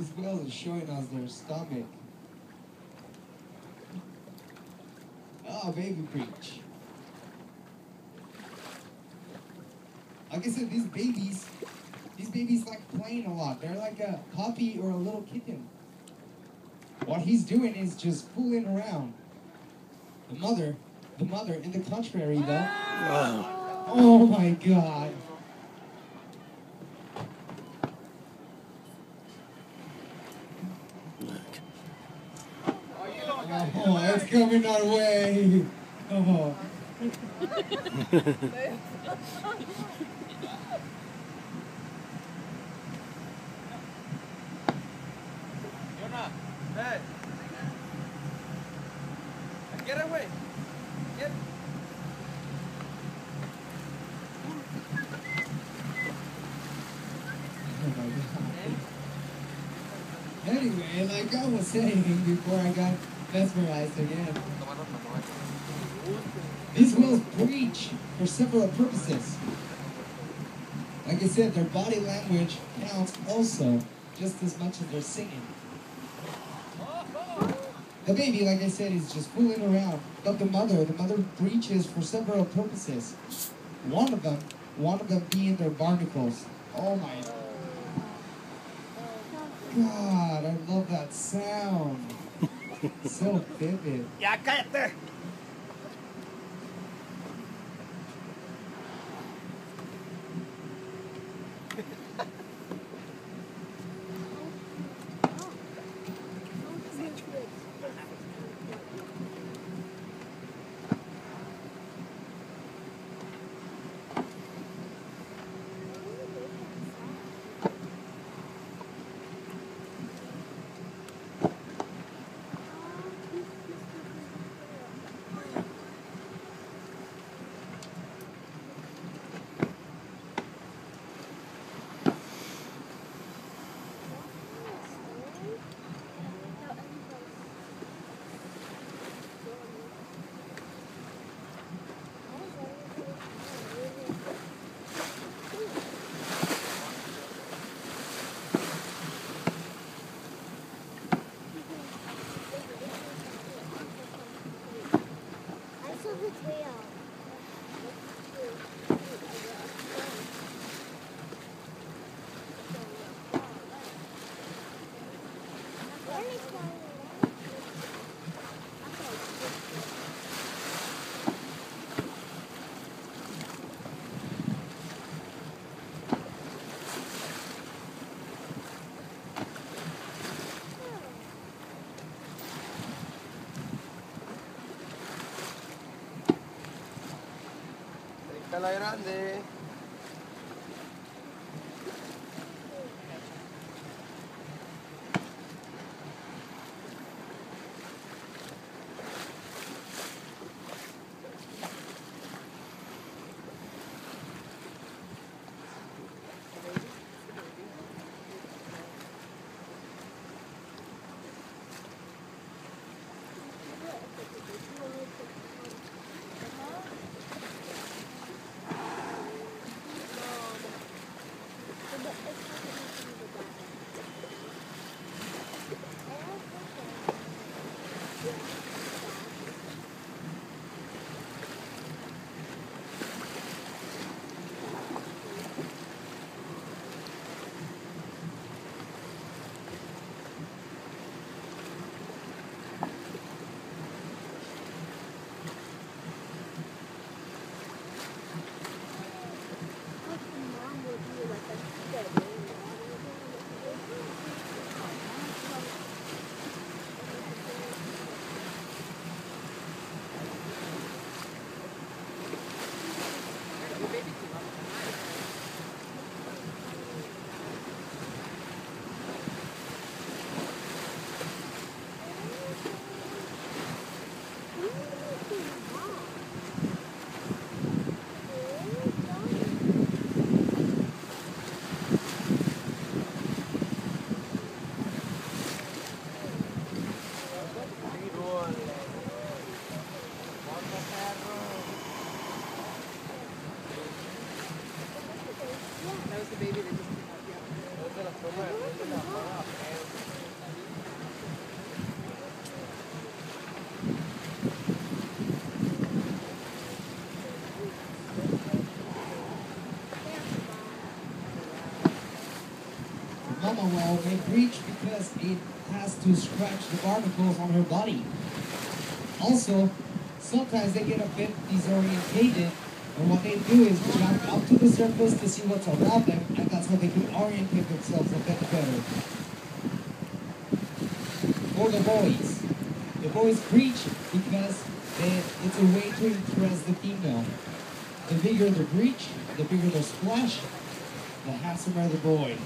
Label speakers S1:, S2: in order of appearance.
S1: These whales are showing us their stomach. Oh, baby breach. Like I said, these babies, these babies like playing a lot. They're like a puppy or a little kitten. What he's doing is just fooling around. The mother, the mother, in the contrary though. Wow. Oh my god. Oh, it's coming our way. Oh.
S2: Jonah, hey. Get away. Get.
S1: Oh my god. Anyway, like I was saying before I got mesmerized again, these whales breach for several purposes. Like I said, their body language counts also just as much as their singing. The baby, like I said, is just fooling around. But the mother, the mother breaches for several purposes. One of them, one of them being their barnacles. Oh my God, I love that sound.
S3: Seu a E a
S2: caeta. Cala grande.
S4: was the baby that just came out. Yeah.
S2: Mama whale may
S1: breach because it has to scratch the barnacles on her body. Also, sometimes they get a bit disorientated and what they do is jump up to the surface to see what's around them, and that's how they can orientate themselves a bit better. For the boys, the boys breach because they, it's a way to impress the female. The bigger the breach, the bigger the splash, the handsomer the boy.